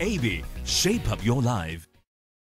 AB, shape up your life.